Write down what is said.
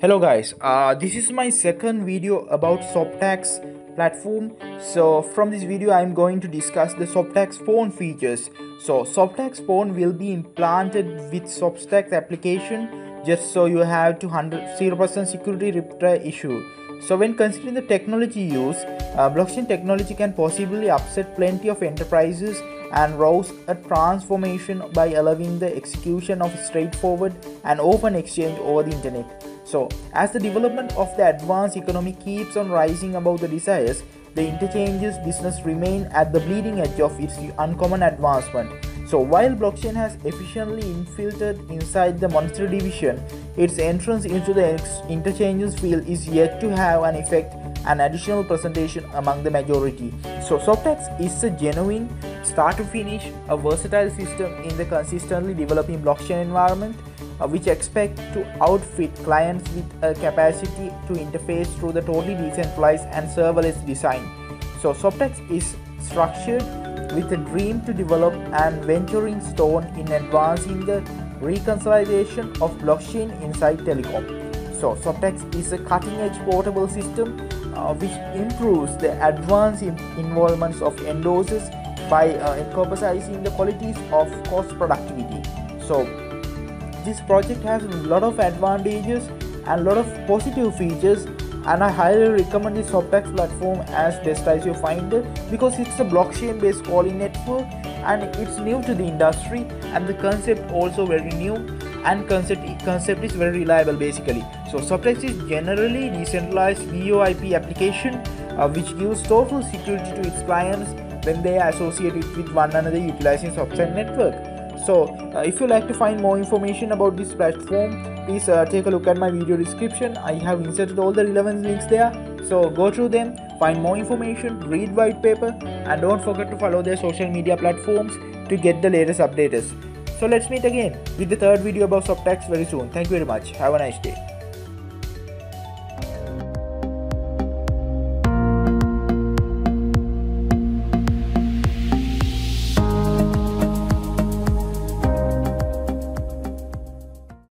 hello guys. Uh, this is my second video about Zoptax platform. So from this video i'm going to discuss the Zoptax phone features. So Zoptax phone will be implanted with Zoptax application just so you have to handle 0% security retry issue so when considering the technology used uh, blockchain technology can possibly upset plenty of enterprises and rouse a transformation by allowing the execution of straightforward and open exchange over the internet. So, as the development of the advanced economy keeps on rising above the desires, the interchanges business remain at the bleeding edge of its uncommon advancement. So while blockchain has efficiently infiltrated inside the monetary division, its entrance into the interchanges field is yet to have an effect and additional presentation among the majority. So Zoptax is a genuine start to finish, a versatile system in the consistently developing blockchain environment uh, which expect to outfit clients with a capacity to interface through the totally decentralized and serverless design. So Zoptax is structured with a dream to develop and venturing stone in advancing the reconciliation of blockchain inside telecom. So Zoptax is a cutting-edge portable system uh, which improves the advanced involvements of endorsers by uh, encompassing the qualities of cost productivity. So this project has a lot of advantages and a lot of positive features and I highly recommend this Zoptax platform as best as you find it because it's a blockchain based calling network and it's new to the industry and the concept also very new and concept concept is very reliable basically. So Zoptax is generally decentralized VoIP application uh, which gives total security to its clients when they are associated with one another utilizing Zoptax network so uh, if you like to find more information about this platform please uh, take a look at my video description. I have inserted all the relevant links there. So go through them find more information read white paper and don't forget to follow their social media platforms to get the latest updates. So let's meet again with the third video about Zoptax very soon. Thank you very much. Have a nice day